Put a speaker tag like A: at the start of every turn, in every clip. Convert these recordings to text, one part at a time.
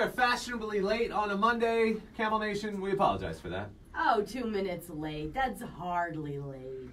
A: We are fashionably late on a Monday. Camel Nation, we apologize for that.
B: Oh, two minutes late. That's hardly late.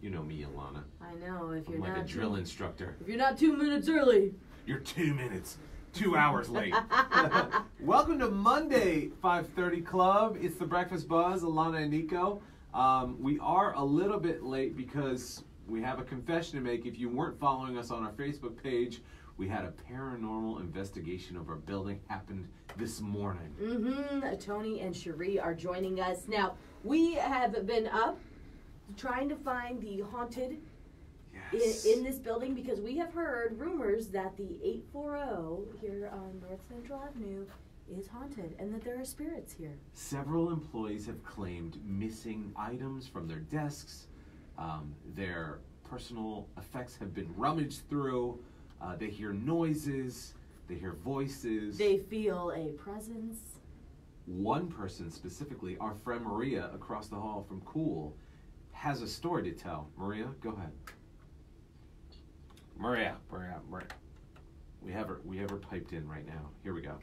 A: You know me, Alana.
B: I know. If you're
A: I'm like
B: not
A: a drill
B: two,
A: instructor.
B: if you're not two minutes early.
A: You're two minutes, two hours late. Welcome to Monday 5:30 Club. It's the Breakfast Buzz, Alana and Nico. Um, we are a little bit late because we have a confession to make. If you weren't following us on our Facebook page, we had a paranormal investigation of our building happened this morning.
B: Mm-hmm. Tony and Cherie are joining us now. We have been up trying to find the haunted
A: Yes.
B: in, in this building because we have heard rumors that the 840 here on North Central Avenue is haunted and that there are spirits here.
A: Several employees have claimed missing items from their desks. Um, their personal effects have been rummaged through. Uh, they hear noises. They hear voices.
B: They feel a presence.
A: One person specifically, our friend Maria across the hall from Cool, has a story to tell. Maria, go ahead. Maria, Maria, Maria. We have her. We have her piped in right now. Here we go.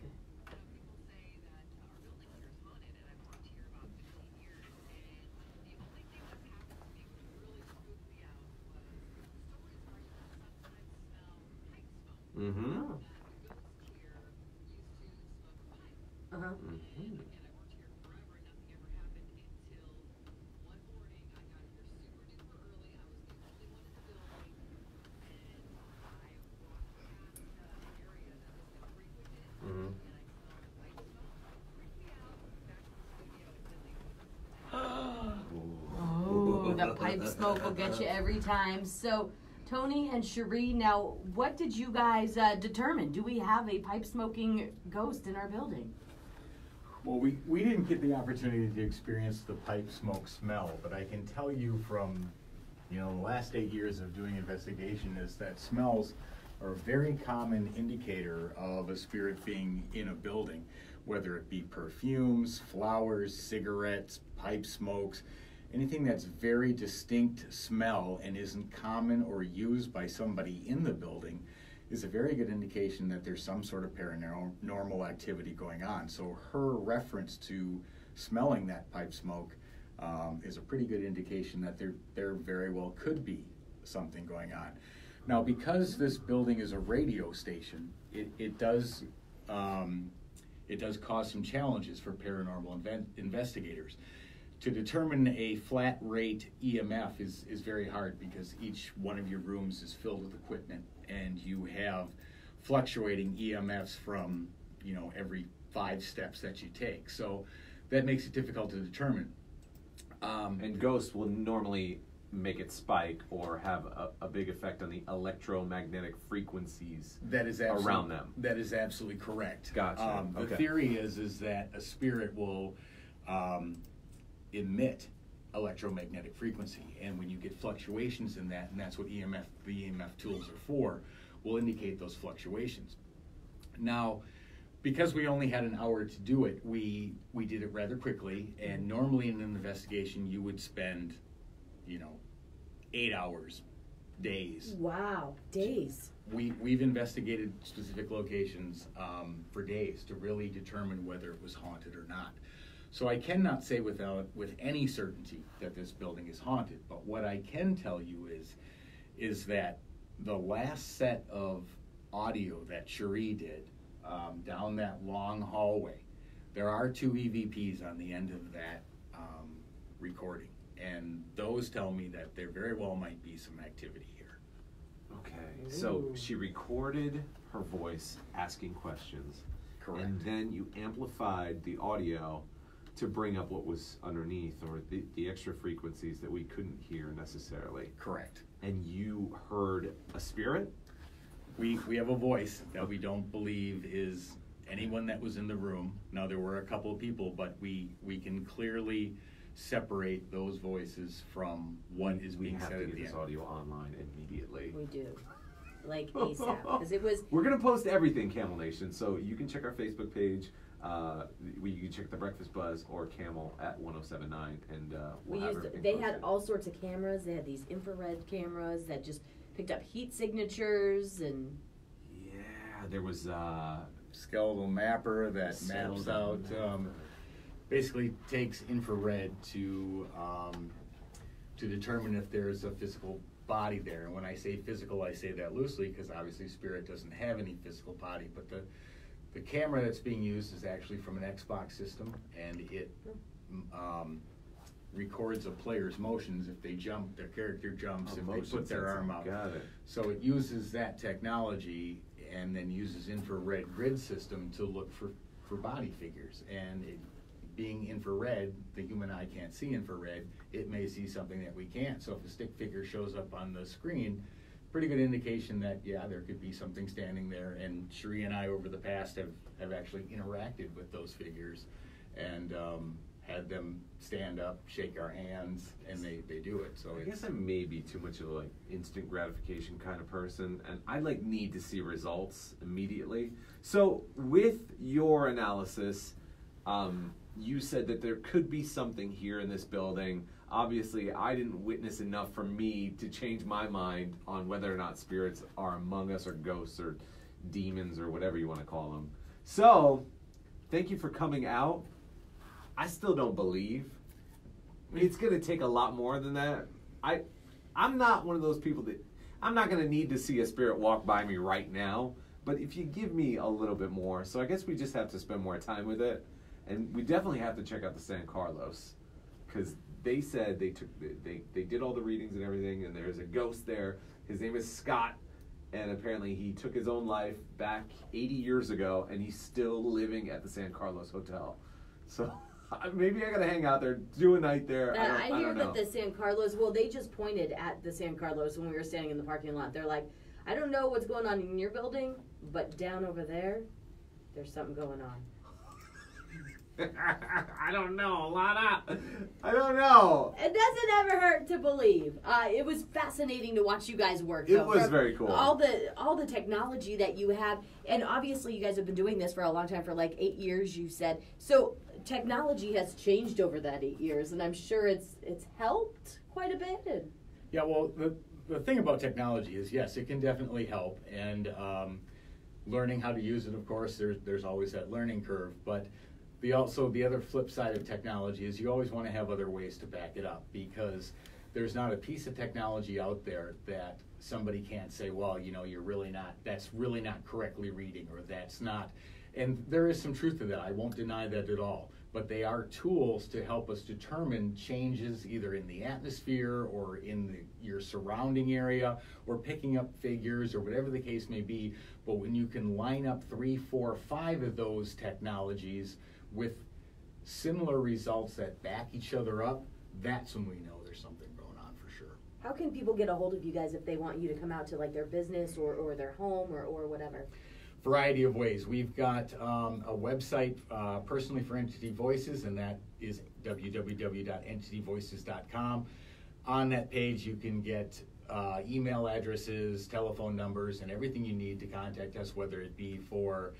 A: Mm-hmm.
B: Oh. Uh-huh.
A: mm-hmm. Mm-hmm.
B: Oh, the pipe smoke will get you every time. So, Tony and Cherie, now, what did you guys uh, determine? Do we have a pipe smoking ghost in our building?
C: Well, we, we didn't get the opportunity to experience the pipe smoke smell, but I can tell you from, you know, the last eight years of doing investigation is that smells are a very common indicator of a spirit being in a building, whether it be perfumes, flowers, cigarettes, pipe smokes, anything that's very distinct smell and isn't common or used by somebody in the building is a very good indication that there's some sort of paranormal activity going on. So her reference to smelling that pipe smoke um, is a pretty good indication that there there very well could be something going on. Now, because this building is a radio station, it, it does um, it does cause some challenges for paranormal investigators. To determine a flat rate EMF is, is very hard because each one of your rooms is filled with equipment and you have fluctuating EMFs from you know every five steps that you take. So that makes it difficult to determine. Um,
A: And ghosts will normally make it spike or have a, a big effect on the electromagnetic frequencies.
C: That is
A: around them.
C: That is absolutely correct.
A: Gotcha.
C: Um, the
A: Okay.
C: theory is is that a spirit will um, emit electromagnetic frequency, and when you get fluctuations in that, and that's what EMF the EMF tools are for, will indicate those fluctuations. Now, because we only had an hour to do it, we we did it rather quickly. And normally in an investigation, you would spend, you know, eight hours, days
B: Wow, days.
C: we, we've investigated specific locations um, for days to really determine whether it was haunted or not. So I cannot say without with any certainty that this building is haunted. But what I can tell you is, is that the last set of audio that Cherie did um, down that long hallway, there are two EVPs on the end of that um, recording, and those tell me that there very well might be some activity here.
A: Okay. So she recorded her voice asking questions.
C: Correct.
A: And then you amplified the audio to bring up what was underneath or the, the extra frequencies that we couldn't hear necessarily.
C: Correct.
A: And you heard a spirit?
C: We, we have a voice that we don't believe is anyone that was in the room. Now, there were a couple of people, but we, we can clearly separate those voices from what is
A: we
C: being
A: have
C: said
A: to
C: at
A: get
C: the
A: this
C: end.
A: audio online immediately.
B: We do. Like ASAP. Because it was.
A: We're gonna post everything Camel Nation, so you can check our Facebook page. Uh, we, you can check the Breakfast Buzz or Camel at 1079, and uh,
B: We
A: we'll have
B: used.
A: everything
B: They had all sorts of cameras. They had these infrared cameras that just picked up heat signatures and.
A: Yeah, there was uh,
C: skeletal mapper that maps out, um, basically takes infrared to, um, to determine if there's a physical body there. And when I say physical, I say that loosely because obviously spirit doesn't have any physical body. But the, the camera that's being used is actually from an Xbox system and it um, records a player's motions. If they jump, their character jumps.
A: a
C: if they put their arm out.
A: Got it.
C: So it uses that technology and then uses infrared grid system to look for, for body figures. And it, being infrared, the human eye can't see infrared, it may see something that we can't. So if a stick figure shows up on the screen, pretty good indication that, yeah, there could be something standing there. And Cherie and I over the past have, have actually interacted with those figures and um, had them stand up, shake our hands, and they, they do it. So
A: I guess I may be too much of a like instant gratification kind of person, and I like need to see results immediately. So with your analysis, um, you said that there could be something here in this building. Obviously, I didn't witness enough for me to change my mind on whether or not spirits are among us, or ghosts, or demons, or whatever you want to call them. So, thank you for coming out. I still don't believe. It's gonna take a lot more than that. I, I'm not one of those people that I'm not gonna need to see a spirit walk by me right now. But if you give me a little bit more, so I guess we just have to spend more time with it, and we definitely have to check out the San Carlos, because they said they took they they did all the readings and everything, and there's a ghost there. His name is Scott, and apparently he took his own life back 80 years ago, and he's still living at the San Carlos Hotel. So maybe I gotta hang out there, do a night there. I,
B: Uh,
A: don't,
B: I,
A: I
B: hear
A: don't
B: that
A: know.
B: the San Carlos. Well, they just pointed at the San Carlos when we were standing in the parking lot. They're like, I don't know what's going on in your building, but down over there, there's something going on.
A: I don't know, Lana. I don't know.
B: It doesn't ever hurt to believe. Uh, it was fascinating to watch you guys work.
A: It
B: though,
A: was very cool.
B: All the all the technology that you have, and obviously you guys have been doing this for a long time, for like eight years. You said so. Technology has changed over that eight years, and I'm sure it's it's helped quite a bit. And
C: Yeah, well, the, the thing about technology is, yes, it can definitely help, and um, learning how to use it, of course, there's there's always that learning curve. But the also the other flip side of technology is you always want to have other ways to back it up because there's not a piece of technology out there that somebody can't say, well, you know, you're really not that's really not correctly reading or that's not. And there is some truth to that. I won't deny that at all. But they are tools to help us determine changes either in the atmosphere or in the, your surrounding area or picking up figures or whatever the case may be. But when you can line up three, four, five of those technologies with similar results that back each other up, that's when we know there's something going on for sure.
B: how can people get a hold of you guys if they want you to come out to like their business or, or their home or, or whatever?
C: variety of ways. We've got um, a website uh, personally for Entity Voices, and that is www.entityvoices.com. On that page, you can get uh, email addresses, telephone numbers, and everything you need to contact us, whether it be for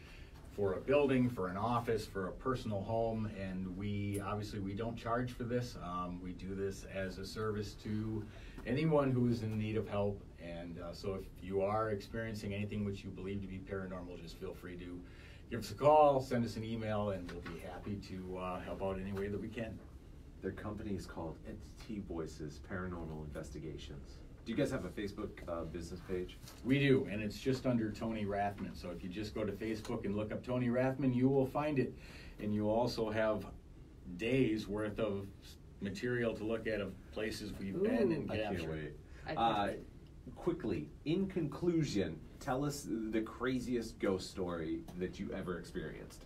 C: for a building, for an office, for a personal home, and we obviously we don't charge for this. Um, we do this as a service to anyone who is in need of help. And uh, so, if you are experiencing anything which you believe to be paranormal, just feel free to give us a call, send us an email, and we'll be happy to uh, help out any way that we can.
A: Their company is called Entity Voices Paranormal Investigations. Do you guys have a Facebook uh, business page?
C: We do, and it's just under Tony Rathman. So if you just go to Facebook and look up Tony Rathman, you will find it. And you also have days worth of material to look at of places we've been and
A: I can't
C: captured.
A: wait.
B: I
A: Uh,
B: can't wait.
A: quickly, in conclusion, tell us the craziest ghost story that you ever experienced.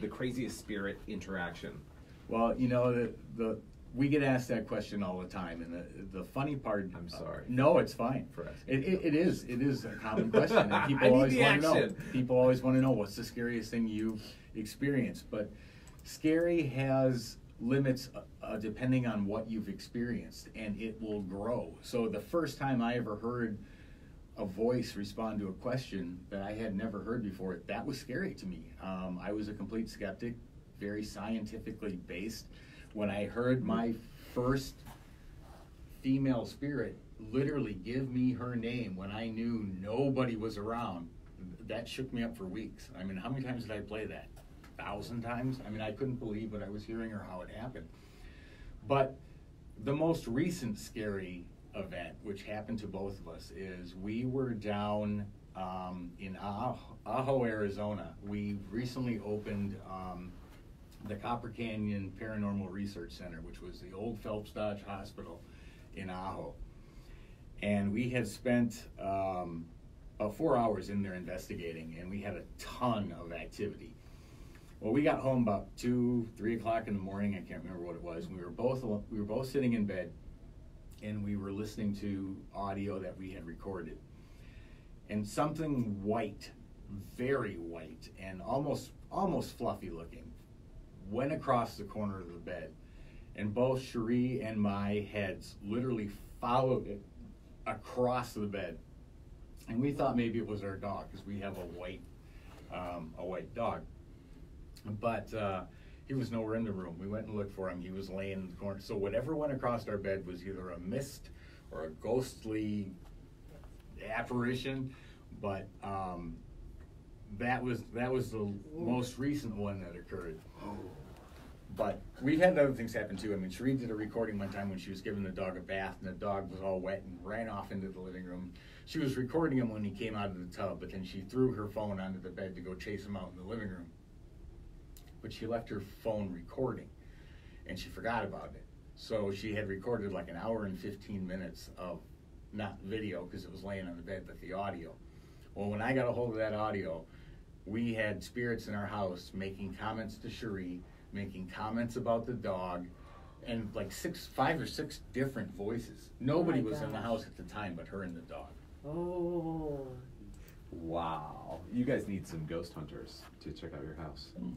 A: The craziest spirit interaction.
C: Well, you know the the we get asked that question all the time, and the the funny part.
A: I'm sorry.
C: no, it's fine.
A: For us,
C: It, it, it is it is a common question, and people always want to know. People always want to know what's the scariest thing you've experienced. But scary has limits uh, uh, depending on what you've experienced, and it will grow. So the first time I ever heard a voice respond to a question that I had never heard before, that was scary to me. Um, I was a complete skeptic, very scientifically based. When I heard my first female spirit literally give me her name when I knew nobody was around, that shook me up for weeks. I mean, how many times did I play that? Thousand times? I mean, I couldn't believe what I was hearing or how it happened. But the most recent scary event, which happened to both of us, is we were down um, in Ajo, Ajo, Arizona. We recently opened um, the Copper Canyon Paranormal Research Center, which was the old Phelps Dodge Hospital in Ajo. And we had spent um, about four hours in there investigating, and we had a ton of activity. Well, we got home about two, three o'clock in the morning. I can't remember what it was. We were both we were both sitting in bed, and we were listening to audio that we had recorded. And something white, very white, and almost almost fluffy looking, went across the corner of the bed, and both Cherie and my heads literally followed it across the bed. And we thought maybe it was our dog because we have a white um, a white dog. But uh, he was nowhere in the room. We went and looked for him. He was laying in the corner. So whatever went across our bed was either a mist or a ghostly apparition. But um, that was that was the most recent one that occurred. But we've had other things happen too. I mean, Cherie did a recording one time when she was giving the dog a bath, and the dog was all wet and ran off into the living room. She was recording him when he came out of the tub, but then she threw her phone onto the bed to go chase him out in the living room but she left her phone recording and she forgot about it. So she had recorded like an hour and 15 minutes of not video because it was laying on the bed, but the audio. Well, when I got a hold of that audio, we had spirits in our house making comments to Cherie, making comments about the dog, and like six, five or six different voices. Nobody
B: Oh my
C: was in the
B: gosh.
C: house at the time but her and the dog.
B: Oh.
A: Wow. You guys need some ghost hunters to check out your house. Mm.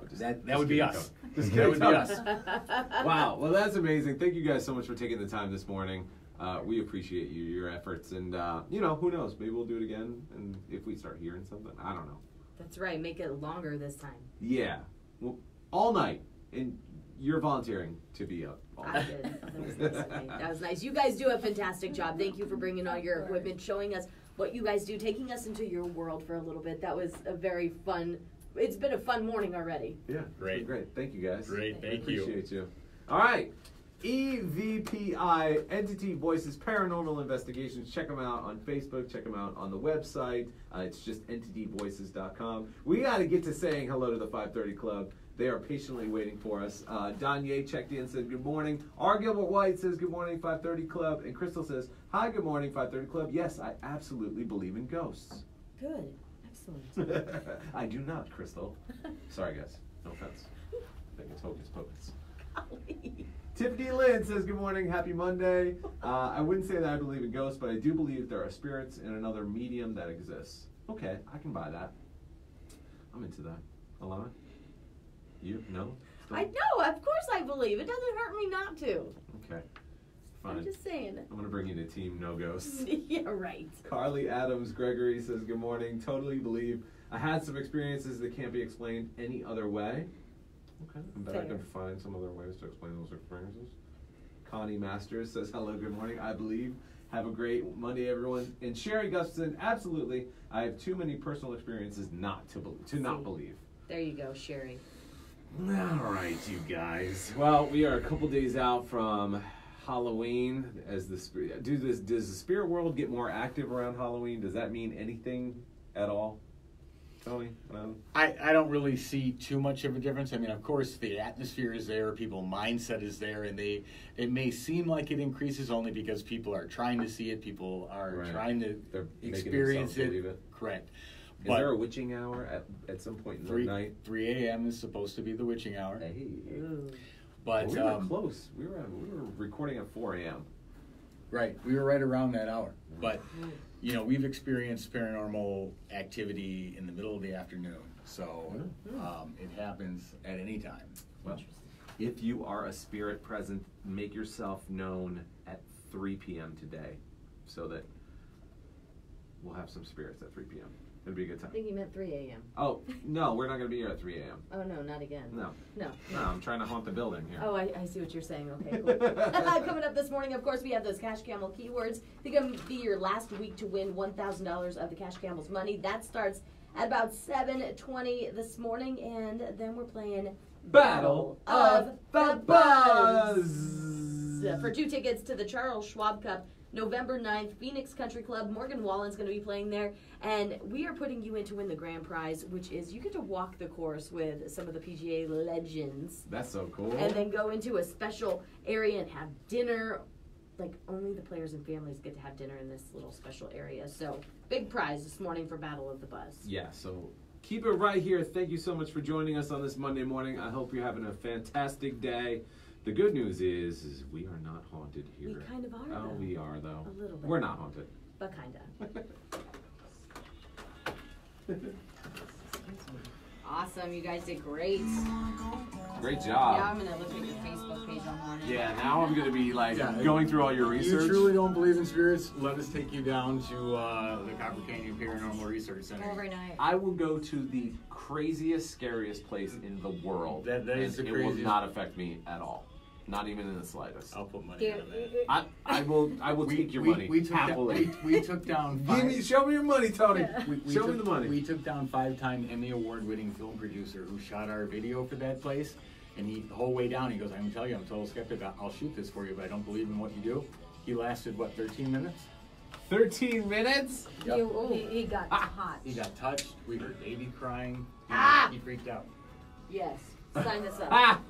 A: Oh, just-
C: That, that
A: just
C: would be
A: kidding,
C: us.
A: Tony. Just
C: That
A: kidding,
C: would be
A: Tony.
C: us.
A: wow. Well, that's amazing. Thank you guys so much for taking the time this morning. Uh, we appreciate you, your efforts, and uh, you know, who knows? Maybe we'll do it again, and if we start hearing something, I don't know.
B: That's right. Make it longer this time.
A: Yeah, well, all night, and you're volunteering to be up. All
B: I
A: night.
B: did. That was nice. That was nice. You guys do a fantastic job. Thank you for bringing all your equipment, showing us what you guys do, taking us into your world for a little bit. That was a very fun. It's been a fun morning already.
A: Yeah,
C: Great.
A: Great. Thank you guys.
C: Great, thank you.
A: Appreciate you. All right. E EVPI Entity Voices Paranormal Investigations. Check them out on Facebook. Check them out on the website. Uh, it's just entityvoices.com. We got to get to saying hello to the 530 Club. They are patiently waiting for us. Uh, Don Ye checked in, said good morning. R. Gilbert White says good morning, 530 Club. And Crystal says, hi, good morning, 530 Club. Yes, I absolutely believe in ghosts.
B: Good. Excellent.
A: I do not, Crystal. Sorry, guys. No offense. I think it's hocus pocus. Tiffany Lynn says, Good morning, happy Monday. Uh, I wouldn't say that I believe in ghosts, but I do believe there are spirits in another medium that exists. Okay, I can buy that. I'm into that. Alana? You? No? Still?
B: I know. Of course, I believe. It doesn't hurt me not to.
A: Okay. Fine.
B: I'm just saying.
A: I'm going to bring you to Team No Ghosts.
B: yeah, right.
A: Carly Adams Gregory says, Good morning. Totally believe. I had some experiences that can't be explained any other way. Okay. I bet I
B: Fair.
A: can find some other ways to explain those experiences. Connie Masters says, Hello, good morning. I believe. Have a great Monday, everyone. And Sherry Gustafson, absolutely. I have too many personal experiences not to believe, to not
B: See.
A: believe.
B: There you go, Sherry.
A: All right, you guys. Well, we are a couple days out from Halloween. As the spirit, do this, does the spirit world get more active around Halloween? Does that mean anything at all, Tony? Um,
C: I, I don't really see too much of a difference. I mean, of course, the atmosphere is there, people mindset is there, and they it may seem like it increases only because people are trying to see it, people are
A: Right.
C: trying to
A: They're
C: experience it.
A: it.
C: Correct.
A: is
C: But
A: there a witching hour at, at some point in
C: three
A: the night?
C: three a.m. is supposed to be the witching hour,
A: Hey.
C: But
A: we were
C: um,
A: close. We were we were recording at 4 a.m.
C: right, we were right around that hour. But
B: Mm.
C: You know, we've experienced paranormal activity in the middle of the afternoon, so um, it happens at any time.
A: Well, if you are a spirit present, make yourself known at 3 p.m. today so that we'll have some spirits at 3 p.m. It'd be a good time.
B: I think he meant 3 a.m.
A: Oh no, we're not gonna be here at 3 a.m.
B: Oh no, not again.
A: No,
B: No.
A: no, I'm trying to haunt the building here.
B: Oh, I, I see what you're saying. Okay, cool. Coming up this morning, of course, we have those Cash Camel keywords. They're going to be your last week to win $1,000 of the Cash Camel's money. That starts at about 7.20 this morning, and then we're playing
A: Battle of the Buzz.
B: For two tickets to the Charles Schwab Cup, November 9th, Phoenix Country Club. Morgan Wallen's going to be playing there. And we are putting you in to win the grand prize, which is you get to walk the course with some of the PGA legends
A: That's so cool.
B: and then go into a special area and have dinner. Like only the players and families get to have dinner in this little special area. So big prize this morning for Battle of the Buzz.
A: Yeah, so keep it right here. Thank you so much for joining us on this Monday morning. I hope you're having a fantastic day. The good news is, is we are not haunted here.
B: We kind of are,
A: Oh,
B: though.
A: we are though.
B: A little bit.
A: We're not haunted.
B: But kinda. Awesome, you guys did great.
A: Great
B: Now
A: job.
B: I'm gonna look at your Facebook page all morning.
A: Yeah, now I'm gonna be like
C: Yeah,
A: going through all your
C: If
A: research.
C: you truly don't believe in spirits, let us take you down to uh, the Copper Canyon Paranormal Research Center.
B: Every night.
A: I will go to the craziest, scariest place in the world.
C: That- that is
A: and
C: the
A: it will not affect me at all. Not even in the slightest.
C: I'll put money
B: Here,
C: on that.
A: I, I will I will
C: We,
A: take your
C: we,
A: money
C: we took
A: happily.
C: Down, we, we took down five.
A: Give me, show me your money, Tony.
C: we, we
A: show
C: took,
A: me the money.
C: We took down five-time Emmy Award-winning film producer who shot our video for that place, and he the whole way down he goes, "I'm telling you, I'm a total skeptic. I- I'll shoot this for you, but I don't believe in what you do." He lasted what 13 minutes.
A: 13 minutes?
C: Yep.
D: He, he, he got hot.
C: He got touched. We heard baby crying. He,
B: Ah!
C: he freaked out.
B: Yes. Sign this up.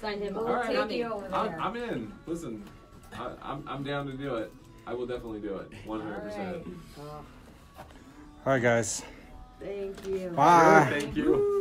B: Sign him
D: We'll
B: up.
A: right,
D: take
A: I'm,
D: you over
A: I'm,
D: there.
A: I'm in. Listen, I, I'm, I'm down to do it. I will definitely do it. 100%.
D: All right.
B: Oh,
E: All right, guys.
B: thank you.
E: Bye.
A: Thank you.